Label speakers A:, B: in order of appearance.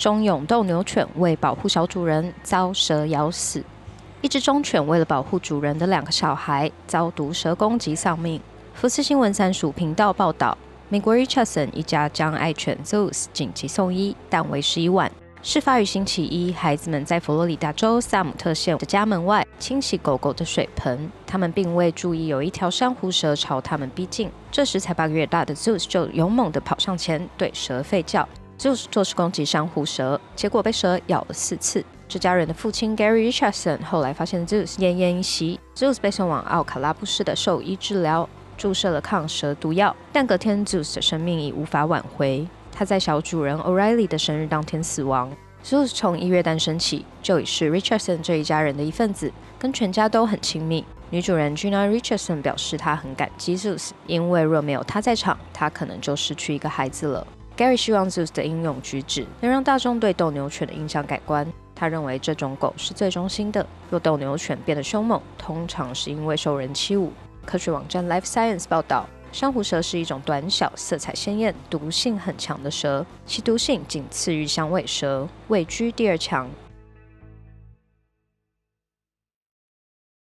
A: 忠勇斗牛犬为保护小主人遭蛇咬死。一只忠犬为了保护主人的两个小孩，遭毒蛇攻击丧命。福斯新闻三属频道报道，美国 Richardson 一家将爱犬 Zeus 紧急送医，但为时已晚。事发于星期一，孩子们在佛罗里达州萨姆特县的家门外清洗狗狗的水盆，他们并未注意有一条珊瑚蛇朝他们逼近。这时才八个月大的 Zeus 就勇猛地跑上前对蛇吠叫。Zeus 做事攻击珊瑚蛇，结果被蛇咬了四次。这家人的父亲 Gary Richardson 后来发现 Zeus 奄奄一息，Zeus 被送往奥卡拉布市的兽医治疗，注射了抗蛇毒药，但隔天 Zeus 的生命已无法挽回。他在小主人 O'Reilly 的生日当天死亡。Zeus 从一月诞生起就已是 Richardson 这一家人的一份子，跟全家都很亲密。女主人 Gina Richardson 表示，她很感激 Zeus，因为若没有他在场，她可能就失去一个孩子了。Gary 希望 Zeus 的英勇举止能让大众对斗牛犬的印象改观。他认为这种狗是最忠心的。若斗牛犬变得凶猛，通常是因为受人欺侮。科学网站 Life Science 报道。珊瑚蛇是一种短小、色彩鲜艳、毒性很强的蛇，其毒性仅次于响尾蛇，位居第二强。